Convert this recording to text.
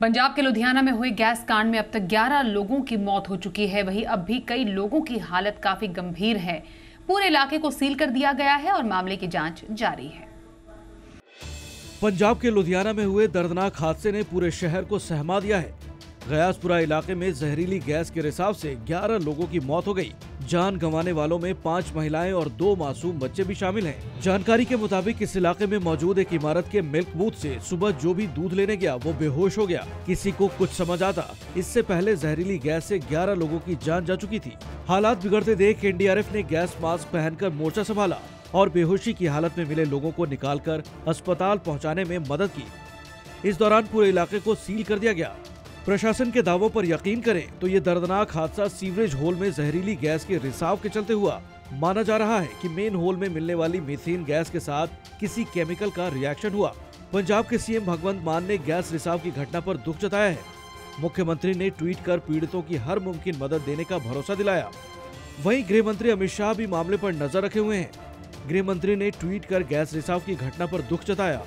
पंजाब के लुधियाना में हुए गैस कांड में अब तक 11 लोगों की मौत हो चुकी है। वहीं अब भी कई लोगों की हालत काफ़ी गंभीर है। पूरे इलाके को सील कर दिया गया है और मामले की जाँच जारी है। पंजाब के लुधियाना में हुए दर्दनाक हादसे ने पूरे शहर को सहमा दिया है। गयासपुरा इलाके में जहरीली गैस के रिसाव से 11 लोगों की मौत हो गई। जान गंवाने वालों में पाँच महिलाएँ और दो मासूम बच्चे भी शामिल हैं। जानकारी के मुताबिक इस इलाके में मौजूद एक इमारत के मिल्क बूथ से सुबह जो भी दूध लेने गया, वो बेहोश हो गया। किसी को कुछ समझ आता। इससे पहले जहरीली गैस से 11 लोगों की जान जा चुकी थी। हालात बिगड़ते देख एनडीआरएफ ने गैस मास्क पहनकर मोर्चा संभाला और बेहोशी की हालत में मिले लोगों को निकालकर अस्पताल पहुँचाने में मदद की। इस दौरान पूरे इलाके को सील कर दिया गया। प्रशासन के दावों पर यकीन करें तो ये दर्दनाक हादसा सीवरेज होल में जहरीली गैस के रिसाव के चलते हुआ। माना जा रहा है कि मेन होल में मिलने वाली मीथेन गैस के साथ किसी केमिकल का रिएक्शन हुआ। पंजाब के सीएम भगवंत मान ने गैस रिसाव की घटना पर दुख जताया है। मुख्यमंत्री ने ट्वीट कर पीड़ितों की हर मुमकिन मदद देने का भरोसा दिलाया। वहीं गृह मंत्री अमित शाह भी मामले पर नज़र रखे हुए हैं। गृह मंत्री ने ट्वीट कर गैस रिसाव की घटना पर दुख जताया।